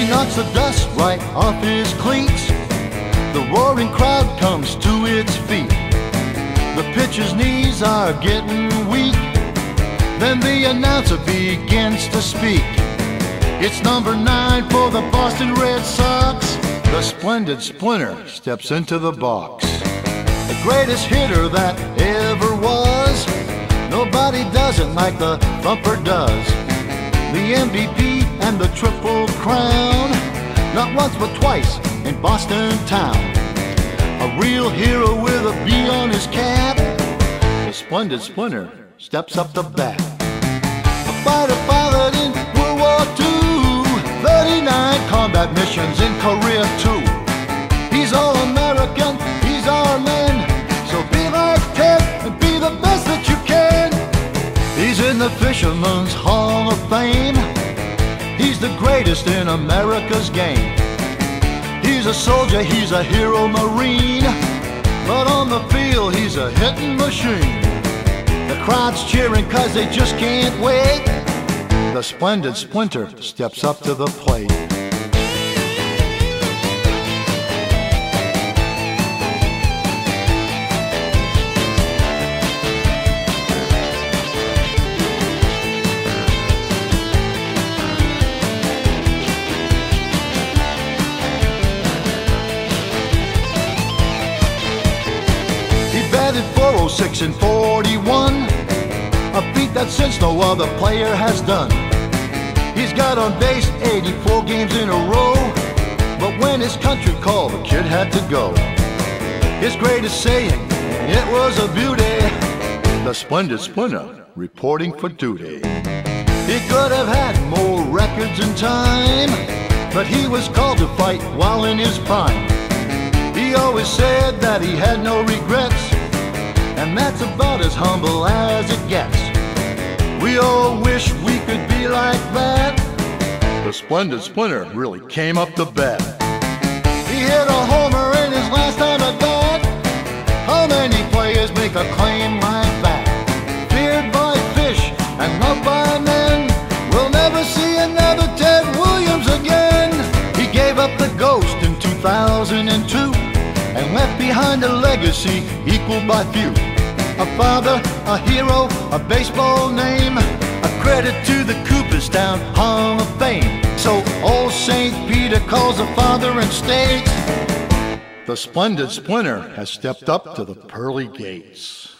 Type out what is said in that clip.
knocks the dust right off his cleats. The roaring crowd comes to its feet. The pitcher's knees are getting weak. Then the announcer begins to speak. It's number nine for the Boston Red Sox. The splendid Splinter steps into the box. The greatest hitter that ever was. Nobody does it like the thumper does. The MVP Not once but twice in Boston town. A real hero with a B on his cap. The splendid Splinter steps up to bat. A fighter pilot in World War II. 39 combat missions in Korea too. He's all American, he's our man. So be like Ted and be the best that you can. He's in the Fisherman's Hall of Fame. The greatest in America's game. He's a soldier, he's a hero marine. But on the field, he's a hitting machine. The crowd's cheering cause they just can't wait. The splendid Splinter steps up to the plate. He batted 406 and 41, a feat that since no other player has done. He's got on base 84 games in a row, but when his country called, the kid had to go. His greatest saying, it was a beauty. The splendid Splinter reporting for duty. He could have had more records in time, but he was called to fight while in his prime. He always said that he had no regrets, and that's about as humble as it gets. We all wish we could be like that. The splendid Splinter really came up to bat. He hit a homer in his last time at bat. How many players make a claim like that? Feared by fish and loved by men. We'll never see another Ted Williams again. He gave up the ghost in 2002 and left behind a legacy equaled by few. A father, a hero, a baseball name, a credit to the Cooperstown Hall of Fame. So old St. Peter calls the father and states, the splendid Splinter has stepped up to the pearly gates.